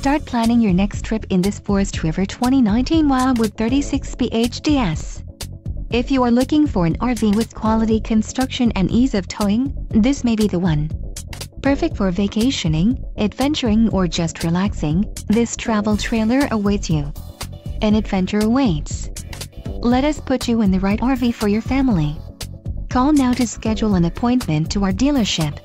Start planning your next trip in this Forest River 2019 Wildwood 36 BHDS. If you are looking for an RV with quality construction and ease of towing, this may be the one. Perfect for vacationing, adventuring or just relaxing, this travel trailer awaits you. An adventure awaits. Let us put you in the right RV for your family. Call now to schedule an appointment to our dealership.